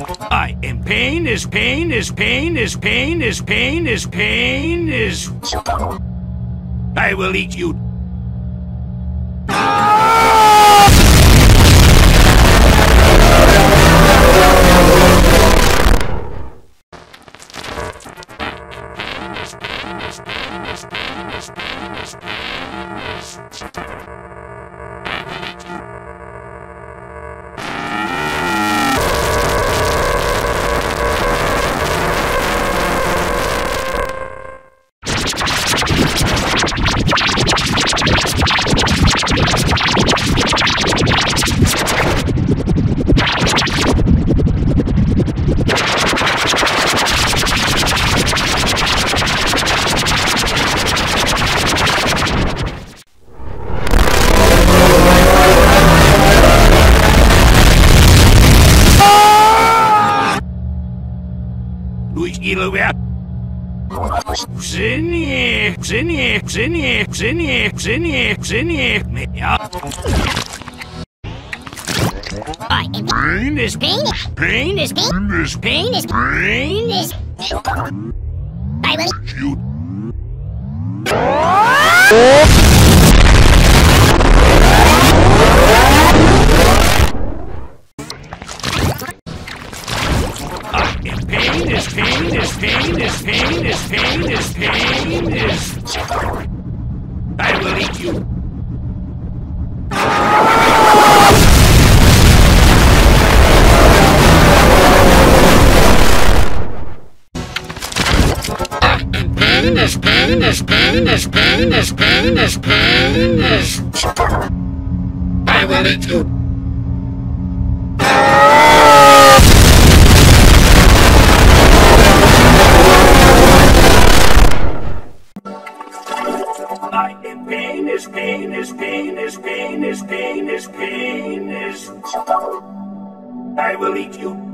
I am pain is pain is pain is pain is pain is pain is. I will eat you. I am Pain is pain. pain pain is Pain is pain is I will shoot. Am pain is pain is pain is pain is pain is pain is. I will eat you. Pain is pain is pain is pain is pain is pain is. I will eat you. Pain is pain is pain is pain is pain is pain is. I will eat you.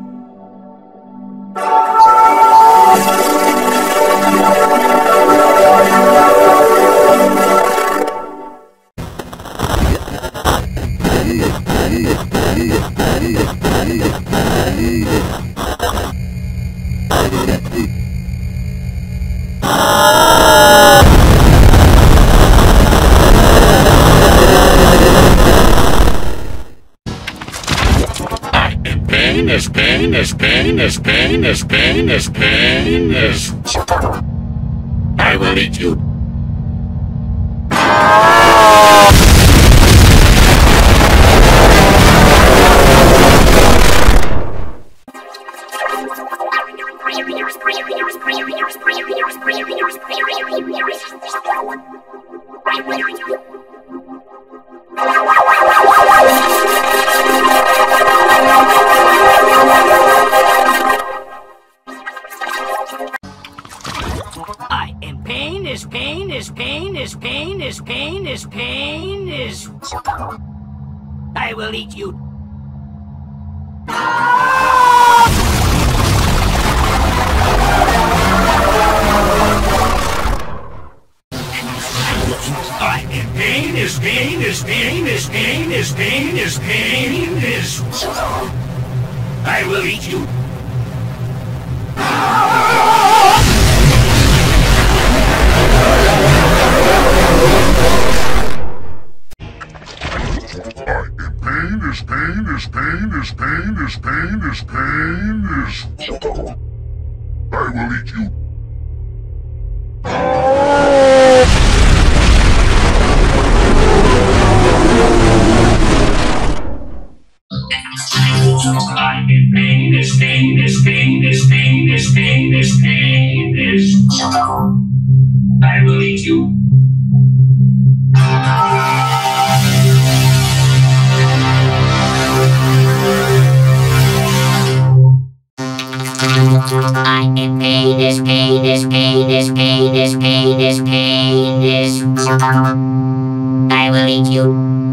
Pain is pain as pain is pain as pain is. Pain as I will eat you. I am pain is pain is pain is pain is pain is pain is. I will eat you. I am pain is pain is pain is pain is pain is pain is. I will eat you. Is pain is pain is pain is pain is pain is. I will eat you. I am pain is pain is pain this pain is pain is I am pain is pain is pain is pain is pain is pain is I will eat you.